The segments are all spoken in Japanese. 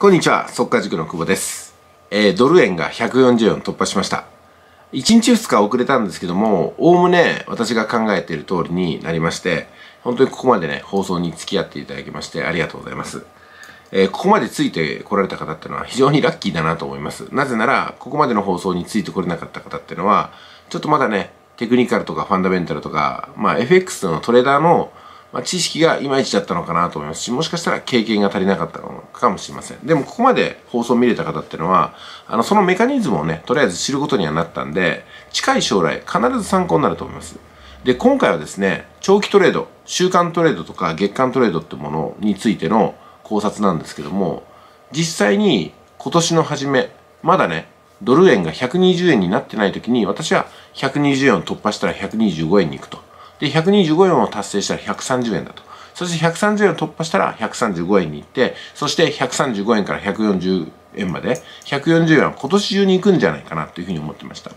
こんにちは、速稼塾の久保です。えー、ドル円が140円突破しました。1日2日遅れたんですけども、おおむね私が考えている通りになりまして、本当にここまでね、放送に付き合っていただきましてありがとうございます。えーここまでついてこられた方っていうのは非常にラッキーだなと思います。なぜなら、ここまでの放送についてこれなかった方っていうのは、ちょっとまだね、テクニカルとかファンダメンタルとか、まあ FX のトレーダーのまあ、知識がいまいちだったのかなと思いますし、もしかしたら経験が足りなかったのかもしれません。でも、ここまで放送見れた方っていうのは、あの、そのメカニズムをね、とりあえず知ることにはなったんで、近い将来、必ず参考になると思います。で、今回はですね、長期トレード、週間トレードとか月間トレードってものについての考察なんですけども、実際に今年の初め、まだね、ドル円が120円になってない時に、私は120円を突破したら125円に行くと。で、125円を達成したら130円だと。そして130円を突破したら135円に行って、そして135円から140円まで、140円は今年中に行くんじゃないかなというふうに思ってました。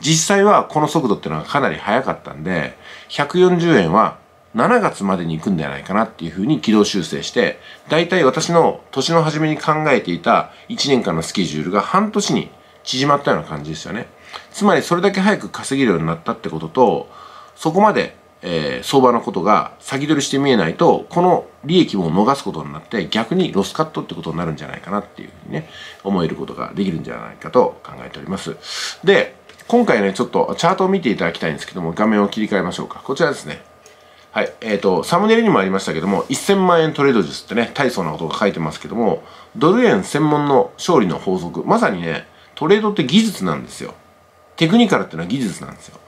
実際はこの速度っていうのはかなり速かったんで、140円は7月までに行くんじゃないかなっていうふうに軌道修正して、大体私の年の初めに考えていた1年間のスケジュールが半年に縮まったような感じですよね。つまりそれだけ早く稼げるようになったってことと、そこまでえー相場のことが先取りして見えないと、この利益も逃すことになって、逆にロスカットってことになるんじゃないかなっていうふうにね、思えることができるんじゃないかと考えております。で、今回ね、ちょっとチャートを見ていただきたいんですけども、画面を切り替えましょうか。こちらですね。はい。えっ、と、サムネイルにもありましたけども、1000万円トレード術ってね、大層なことが書いてますけども、ドル円専門の勝利の法則、まさにね、トレードって技術なんですよ。テクニカルっていうのは技術なんですよ。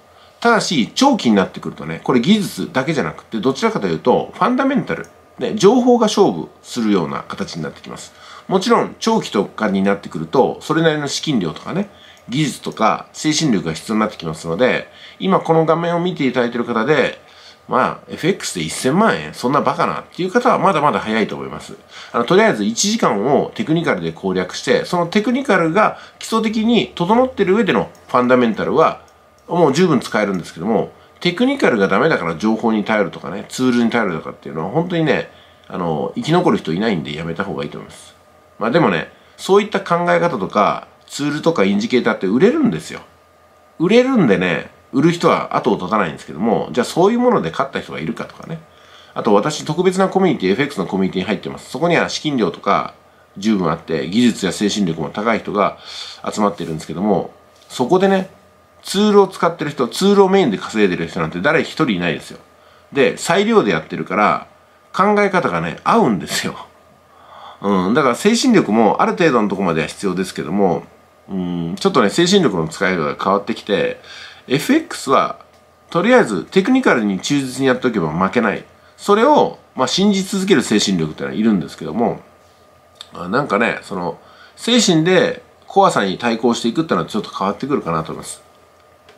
ただし、長期になってくるとね、これ技術だけじゃなくて、どちらかというと、ファンダメンタル、ね、情報が勝負するような形になってきます。もちろん、長期とかになってくると、それなりの資金量とかね、技術とか精神力が必要になってきますので、今この画面を見ていただいている方で、まあ、FX で1000万円そんなバカなっていう方はまだまだ早いと思います。あの、とりあえず1時間をテクニカルで攻略して、そのテクニカルが基礎的に整ってる上でのファンダメンタルは、もう十分使えるんですけども、テクニカルがダメだから情報に頼るとかね、ツールに頼るとかっていうのは本当にね、あの、生き残る人いないんでやめた方がいいと思います。まあでもね、そういった考え方とか、ツールとかインジケーターって売れるんですよ。売れるんでね、売る人は後を絶たないんですけども、じゃあそういうもので勝った人がいるかとかね。あと私特別なコミュニティ、FX のコミュニティに入ってます。そこには資金量とか十分あって、技術や精神力も高い人が集まってるんですけども、そこでね、ツールを使ってる人、ツールをメインで稼いでる人なんて誰一人いないですよ。で、裁量でやってるから、考え方がね、合うんですよ。うん、だから精神力もある程度のとこまでは必要ですけども、うん、ちょっとね、精神力の使い方が変わってきて、FX は、とりあえずテクニカルに忠実にやっておけば負けない。それを、まあ、信じ続ける精神力ってのはいるんですけども、なんかね、その、精神で怖さに対抗していくっていうのはちょっと変わってくるかなと思います。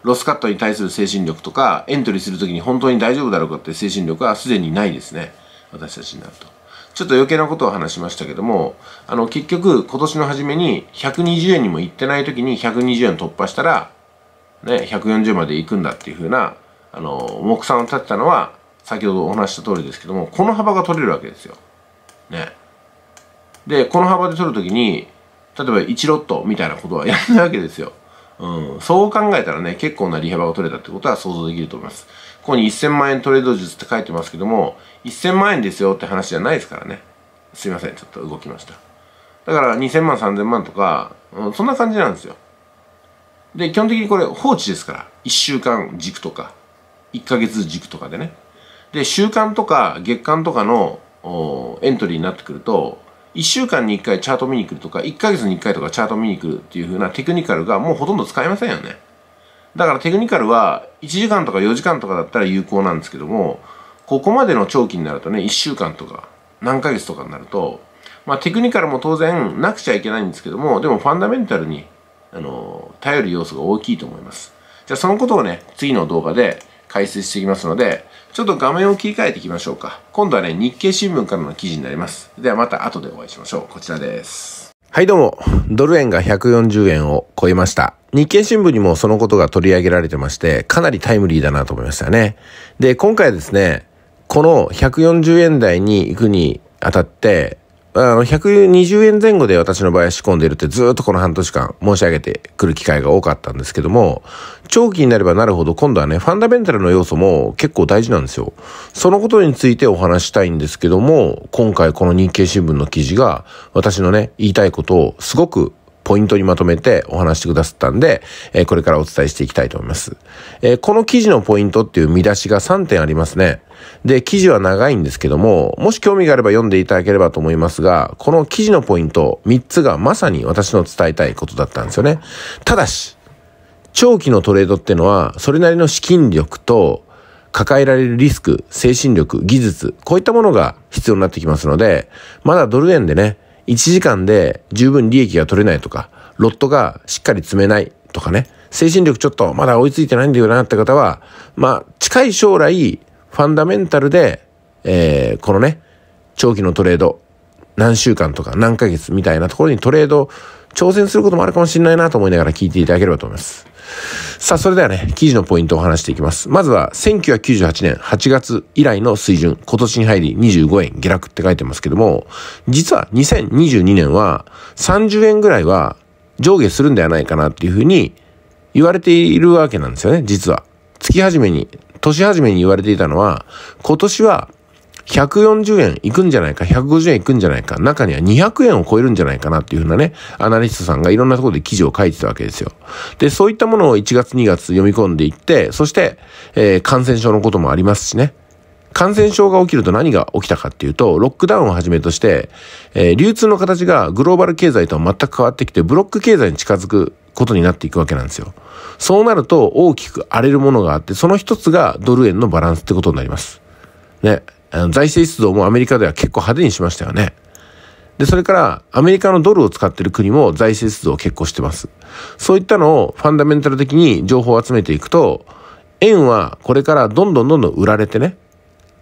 ロスカットに対する精神力とか、エントリーするときに本当に大丈夫だろうかって精神力はすでにないですね。私たちになると。ちょっと余計なことを話しましたけども、あの、結局、今年の初めに120円にも行ってないときに120円突破したら、ね、140まで行くんだっていうふうな、あの、目算を立てたのは、先ほどお話しした通りですけども、この幅が取れるわけですよ。ね。で、この幅で取るときに、例えば1ロットみたいなことはやらないわけですよ。うん。そう考えたらね、結構な利幅が取れたってことは想像できると思います。ここに1000万円トレード術って書いてますけども、1000万円ですよって話じゃないですからね。すいません、ちょっと動きました。だから2000万、3000万とか、うん、そんな感じなんですよ。で、基本的にこれ放置ですから。1週間軸とか、1ヶ月軸とかでね。で、週間とか月間とかのエントリーになってくると、1週間に1回チャート見に来るとか、1ヶ月に1回とかチャート見に来るっていう風なテクニカルがもうほとんど使えませんよね。だからテクニカルは1時間とか4時間とかだったら有効なんですけども、ここまでの長期になるとね、1週間とか何ヶ月とかになると、まあテクニカルも当然なくちゃいけないんですけども、でもファンダメンタルに、あの、頼る要素が大きいと思います。じゃあそのことをね、次の動画で解説していきますので、ちょっと画面を切り替えていきましょうか。今度はね、日経新聞からの記事になります。ではまた後でお会いしましょう。こちらです。はいどうも、ドル円が140円を超えました。日経新聞にもそのことが取り上げられてまして、かなりタイムリーだなと思いましたね。で、今回ですね、この140円台に行くにあたって、あの、120円前後で私の場合仕込んでいるってずっとこの半年間申し上げてくる機会が多かったんですけども、長期になればなるほど今度はね、ファンダメンタルの要素も結構大事なんですよ。そのことについてお話したいんですけども、今回この日経新聞の記事が私のね、言いたいことをすごくポイントにまとめてお話してくださったんで、えー、これからお伝えしていきたいと思います。えー、この記事のポイントっていう見出しが3点ありますね。で、記事は長いんですけども、もし興味があれば読んでいただければと思いますが、この記事のポイント3つがまさに私の伝えたいことだったんですよね。ただし、長期のトレードってのは、それなりの資金力と、抱えられるリスク、精神力、技術、こういったものが必要になってきますので、まだドル円でね、1時間で十分利益が取れないとか、ロットがしっかり積めないとかね、精神力ちょっとまだ追いついてないんだよなって方は、まあ、近い将来、ファンダメンタルで、えー、このね、長期のトレード、何週間とか何ヶ月みたいなところにトレード挑戦することもあるかもしれないなと思いながら聞いていただければと思います。さあ、それではね、記事のポイントを話していきます。まずは、1998年8月以来の水準、今年に入り25円下落って書いてますけども、実は2022年は30円ぐらいは上下するんではないかなっていうふうに言われているわけなんですよね、実は。月始めに、年始めに言われていたのは、今年は140円いくんじゃないか、150円いくんじゃないか、中には200円を超えるんじゃないかなっていうふうなね、アナリストさんがいろんなところで記事を書いてたわけですよ。で、そういったものを1月2月読み込んでいって、そして、えー、感染症のこともありますしね。感染症が起きると何が起きたかっていうと、ロックダウンをはじめとして、えー、流通の形がグローバル経済とは全く変わってきて、ブロック経済に近づくことになっていくわけなんですよ。そうなると大きく荒れるものがあって、その一つがドル円のバランスってことになります。ね。あの財政出動もアメリカでは結構派手にしましたよね。で、それからアメリカのドルを使ってる国も財政出動を結構してます。そういったのをファンダメンタル的に情報を集めていくと、円はこれからどんどんどんどん売られてね、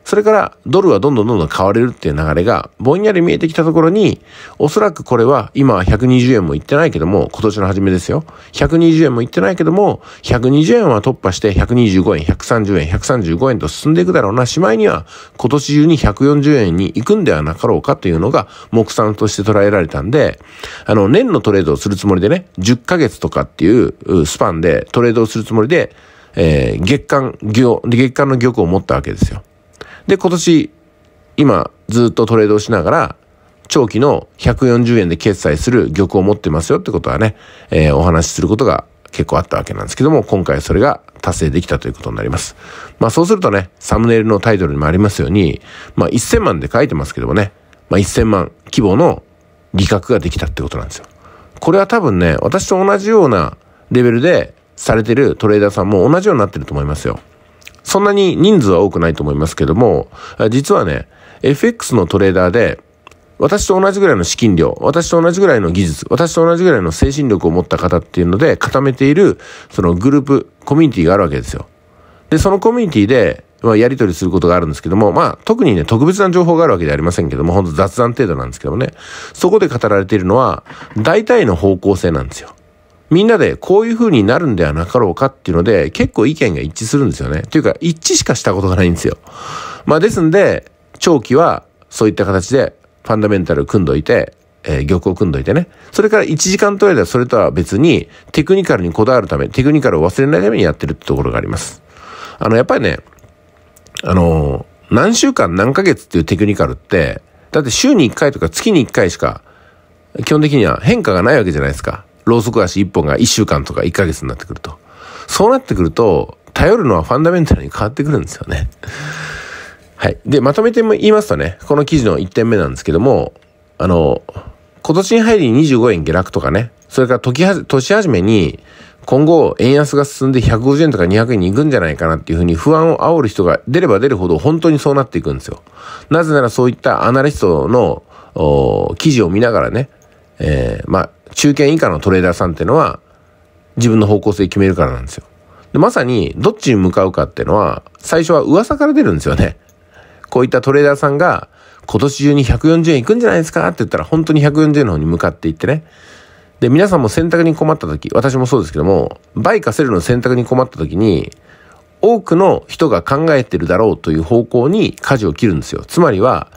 それからドルはどんどんどんどん買われるっていう流れがぼんやり見えてきたところに、おそらくこれは今は120円もいってないけども、今年の初めですよ。120円もいってないけども、120円は突破して125円、130円、135円と進んでいくだろうな。しまいには今年中に140円に行くんではなかろうかというのが目算として捉えられたんで、あの、年のトレードをするつもりでね、10ヶ月とかっていうスパンでトレードをするつもりで、えー、月間、月間の玉を持ったわけですよ。で、今年、今、ずっとトレードをしながら、長期の140円で決済する玉を持ってますよってことはね、えー、お話しすることが結構あったわけなんですけども、今回それが達成できたということになります。まあそうするとね、サムネイルのタイトルにもありますように、まあ1000万で書いてますけどもね、まあ1000万規模の利確ができたってことなんですよ。これは多分ね、私と同じようなレベルでされてるトレーダーさんも同じようになってると思いますよ。そんなに人数は多くないと思いますけども、実はね、FX のトレーダーで、私と同じぐらいの資金量、私と同じぐらいの技術、私と同じぐらいの精神力を持った方っていうので固めている、そのグループ、コミュニティがあるわけですよ。で、そのコミュニティで、まあ、やり取りすることがあるんですけども、まあ、特にね、特別な情報があるわけではありませんけども、本当雑談程度なんですけどもね、そこで語られているのは、大体の方向性なんですよ。みんなでこういう風になるんではなかろうかっていうので、結構意見が一致するんですよね。というか、一致しかしたことがないんですよ。まあですんで、長期はそういった形でファンダメンタル組んどいて、えー、玉を組んどいてね。それから1時間とりあえずそれとは別に、テクニカルにこだわるため、テクニカルを忘れないためにやってるってところがあります。あの、やっぱりね、あのー、何週間何ヶ月っていうテクニカルって、だって週に1回とか月に1回しか、基本的には変化がないわけじゃないですか。ローソク足1本が1週間とか1ヶ月になってくると。そうなってくると、頼るのはファンダメンタルに変わってくるんですよね。はい。で、まとめても言いますとね、この記事の1点目なんですけども、あの、今年に入り25円下落とかね、それから時は、年始めに、今後、円安が進んで150円とか200円に行くんじゃないかなっていうふうに不安を煽る人が出れば出るほど本当にそうなっていくんですよ。なぜならそういったアナリストの記事を見ながらね、えー、まあ、中堅以下のトレーダーさんっていうのは自分の方向性決めるからなんですよ。でまさにどっちに向かうかっていうのは最初は噂から出るんですよね。こういったトレーダーさんが今年中に140円いくんじゃないですかって言ったら本当に140円の方に向かっていってね。で、皆さんも選択に困った時、私もそうですけども、バイかセルの選択に困った時に、多くの人が考えてるだろうという方向に舵を切るんですよ。つまりは、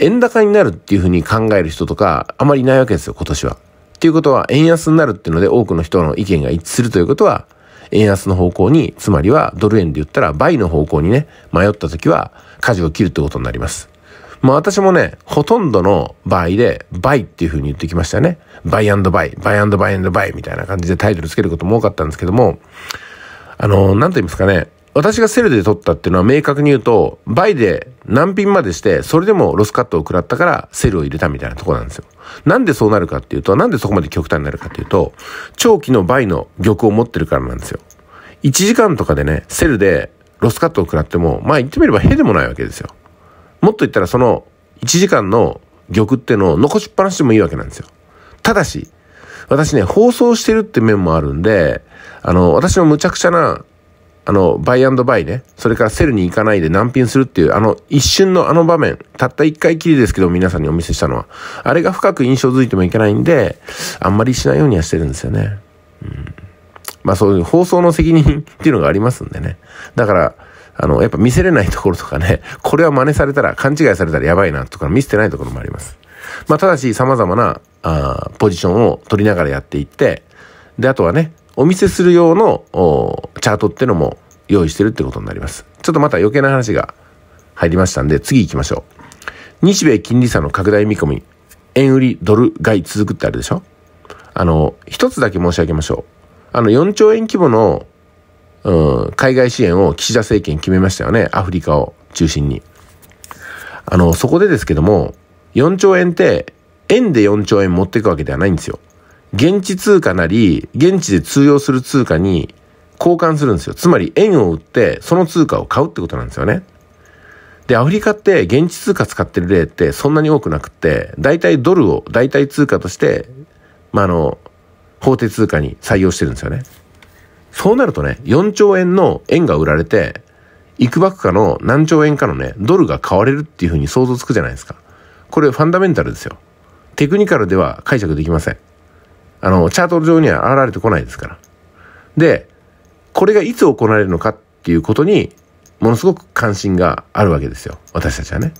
円高になるっていうふうに考える人とか、あまりいないわけですよ、今年は。っていうことは、円安になるっていうので多くの人の意見が一致するということは、円安の方向に、つまりはドル円で言ったら buy の方向にね、迷った時は、舵を切るってことになります。まあ私もね、ほとんどの場合で、 buy っていう風に言ってきましたね。 buy and buy、buy and buy buy みたいな感じでタイトルつけることも多かったんですけども、あの、なんと言いますかね、私が sell で取ったっていうのは明確に言うと、 buy でナンピンまでして、それでもロスカットを食らったから sell を入れたみたいなとこなんですよ。なんでそうなるかっていうと、なんでそこまで極端になるかっていうと、長期の buy の玉を持ってるからなんですよ。1時間とかでね、 sell でロスカットを食らっても、まあ言ってみればへでもないわけですよ。もっと言ったらその1時間の玉っていうのを残しっぱなしでもいいわけなんですよ。ただし、私ね、放送してるって面もあるんで、あの、私の無茶苦茶な、あの、 buy and buy ね、それから sell に行かないでナンピンするっていう、あの、一瞬のあの場面、たった一回きりですけど、皆さんにお見せしたのは、あれが深く印象づいてもいけないんで、あんまりしないようにはしてるんですよね。うん。まあそういう放送の責任っていうのがありますんでね。だから、あの、やっぱ見せれないところとかね、これは真似されたら、勘違いされたらやばいなとか見せてないところもあります。まあ、ただし様々な、あポジションを取りながらやっていって、で、あとはね、お見せする用のチャートってのも用意してるってことになります。ちょっとまた余計な話が入りましたんで、次行きましょう。日米金利差の拡大見込み、円売りドル買い続くってあるでしょ？あの、一つだけ申し上げましょう。あの、4兆円規模のうん、海外支援を岸田政権決めましたよね。アフリカを中心に。あの、そこでですけども、4兆円って、円で4兆円持っていくわけではないんですよ。現地通貨なり、現地で通用する通貨に交換するんですよ。つまり円を売って、その通貨を買うってことなんですよね。で、アフリカって現地通貨使ってる例ってそんなに多くなくって、大体ドルを代替通貨として、まあ、あの、法定通貨に採用してるんですよね。そうなるとね、4兆円の円が売られて、いくばくかの何兆円かのね、ドルが買われるっていうふうに想像つくじゃないですか。これファンダメンタルですよ。テクニカルでは解釈できません。あの、チャート上には現れてこないですから。で、これがいつ行われるのかっていうことに、ものすごく関心があるわけですよ。私たちはね。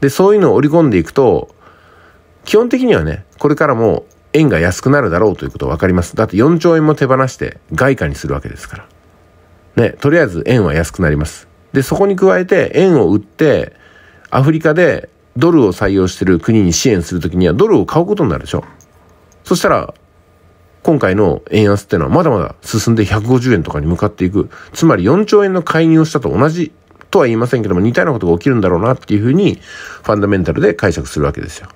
で、そういうのを織り込んでいくと、基本的にはね、これからも円が安くなるだろうということ分かります。だって4兆円も手放して外貨にするわけですから。ね、とりあえず円は安くなります。で、そこに加えて円を売って、アフリカでドルを採用している国に支援するときにはドルを買うことになるでしょ。そしたら、今回の円安っていうのはまだまだ進んで150円とかに向かっていく。つまり4兆円の介入をしたと同じとは言いませんけども似たようなことが起きるんだろうなっていうふうにファンダメンタルで解釈するわけですよ。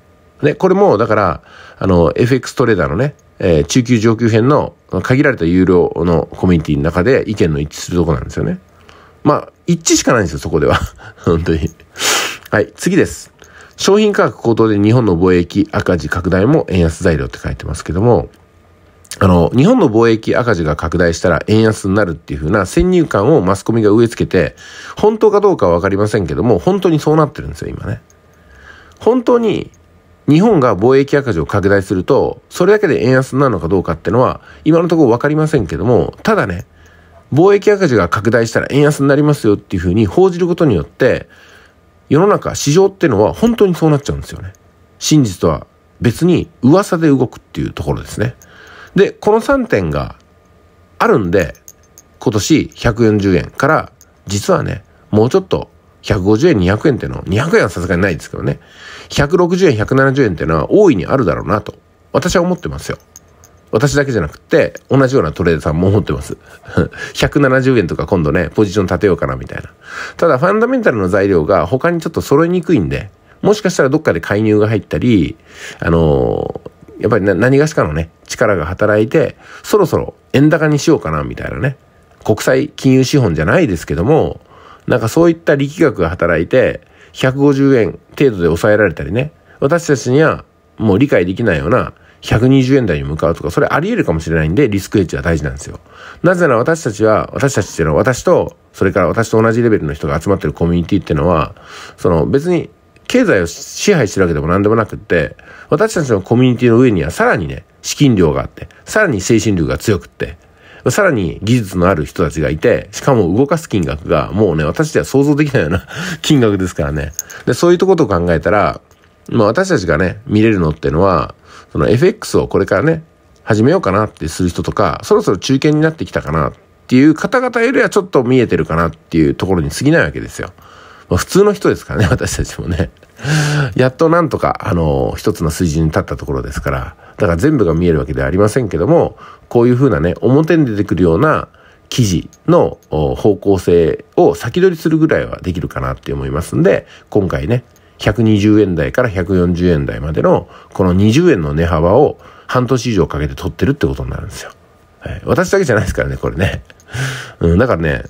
ね、これも、だから、あの、FX トレーダーのね、えー、中級上級編の限られた有料のコミュニティの中で意見の一致するとこなんですよね。まあ、一致しかないんですよ、そこでは。本当に。はい、次です。商品価格高騰で日本の貿易赤字拡大も円安材料って書いてますけども、あの、日本の貿易赤字が拡大したら円安になるっていう風な先入観をマスコミが植え付けて、本当かどうかはわかりませんけども、本当にそうなってるんですよ、今ね。本当に日本が貿易赤字を拡大すると、それだけで円安になるのかどうかっていうのは、今のところ分かりませんけども、ただね、貿易赤字が拡大したら円安になりますよっていうふうに報じることによって、世の中、市場っていうのは本当にそうなっちゃうんですよね。真実とは別に噂で動くっていうところですね。で、この3点があるんで、今年140円から実はね、もうちょっと150円、200円っていうのは、200円はさすがにないですけどね。160円、170円っていうのは大いにあるだろうなと、私は思ってますよ。私だけじゃなくて、同じようなトレーダーさんも思ってます。170円とか今度ね、ポジション立てようかなみたいな。ただ、ファンダメンタルの材料が他にちょっと揃いにくいんで、もしかしたらどっかで介入が入ったり、あのー、やっぱりな何がしかのね、力が働いて、そろそろ円高にしようかなみたいなね。国際金融資本じゃないですけども、なんかそういった力学が働いて、150円程度で抑えられたりね、私たちにはもう理解できないような120円台に向かうとか、それあり得るかもしれないんで、リスクエッジは大事なんですよ。なぜなら私たちは、私たちっていうのは私と、それから私と同じレベルの人が集まってるコミュニティっていうのは、その別に経済を支配してるわけでも何でもなくって、私たちのコミュニティの上にはさらにね、資金量があって、さらに精神力が強くって、さらに技術のある人たちがいて、しかも動かす金額がもうね、私では想像できないような 金額ですからね。で、そういうとこと考えたら、まあ私たちがね、見れるのっていうのは、その FX をこれからね、始めようかなってする人とか、そろそろ中堅になってきたかなっていう方々よりはちょっと見えてるかなっていうところに過ぎないわけですよ。まあ、普通の人ですからね、私たちもね。やっとなんとか、あの、一つの水準に立ったところですから、だから全部が見えるわけではありませんけども、こういうふうなね、表に出てくるような記事の方向性を先取りするぐらいはできるかなって思いますんで、今回ね、120円台から140円台までのこの20円の値幅を半年以上かけて取ってるってことになるんですよ。はい、私だけじゃないですからね、これね。うん、だからね、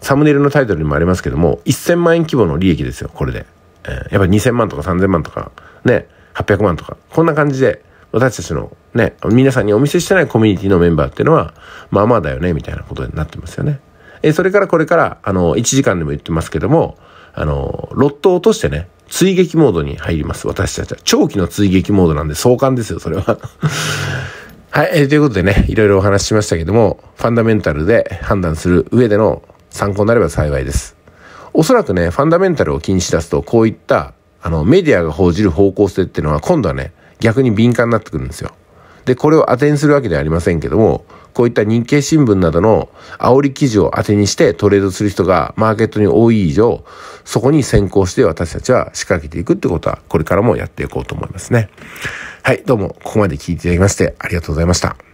サムネイルのタイトルにもありますけども、1000万円規模の利益ですよ、これで。えー、やっぱり2000万とか3000万とか、ね、800万とか、こんな感じで、私たちのね、皆さんにお見せしてないコミュニティのメンバーっていうのは、まあまあだよね、みたいなことになってますよね。えー、それからこれから、あの、1時間でも言ってますけども、あの、ロットを落としてね、追撃モードに入ります、私たちは。長期の追撃モードなんで壮観ですよ、それは。はい、えー、ということでね、いろいろお話ししましたけども、ファンダメンタルで判断する上での参考になれば幸いです。おそらくね、ファンダメンタルを気にしだすと、こういった、あの、メディアが報じる方向性っていうのは、今度はね、逆に敏感になってくるんですよ。で、これを当てにするわけではありませんけども、こういった日経新聞などの煽り記事を当てにしてトレードする人がマーケットに多い以上、そこに先行して私たちは仕掛けていくってことは、これからもやっていこうと思いますね。はい、どうも、ここまで聞いていただきましてありがとうございました。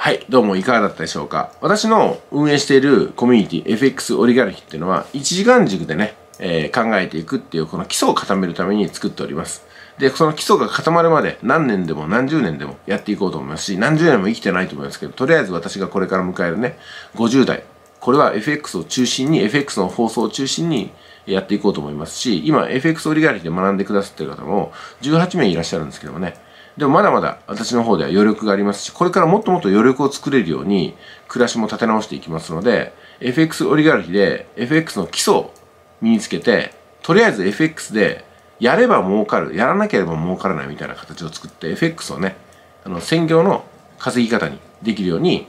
はい、どうもいかがだったでしょうか。私の運営しているコミュニティ FX オリガルヒっていうのは、1時間軸でね、えー、考えていくっていうこの基礎を固めるために作っております。で、その基礎が固まるまで何年でも何十年でもやっていこうと思いますし、何十年も生きてないと思いますけど、とりあえず私がこれから迎えるね、50代。これは FX を中心に、FX の放送を中心にやっていこうと思いますし、今 FX オリガリティで学んでくださってる方も18名いらっしゃるんですけどもね、でもまだまだ私の方では余力がありますし、これからもっともっと余力を作れるように暮らしも立て直していきますので、FX オリガルヒで FX の基礎を身につけて、とりあえず FX でやれば儲かる、やらなければ儲からないみたいな形を作って FX をね、あの、専業の稼ぎ方にできるように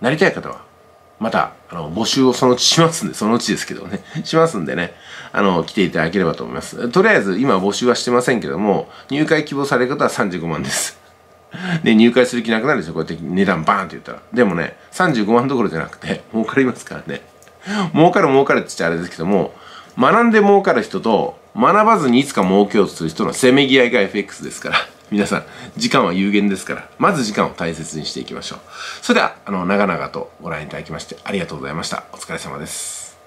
なりたい方は、また、あの、募集をそのうちしますんで、そのうちですけどね、しますんでね、あの、来ていただければと思います。とりあえず、今募集はしてませんけども、入会希望される方は35万です。で、入会する気なくなるですよ。こうやって値段バーンって言ったら。でもね、35万どころじゃなくて、儲かりますからね。儲かる儲かるって言っちゃあれですけども、学んで儲かる人と、学ばずにいつか儲けようとする人のせめぎ合いが FX ですから。皆さん、時間は有限ですから、まず時間を大切にしていきましょう。それでは、あの、長々とご覧いただきまして、ありがとうございました。お疲れ様です。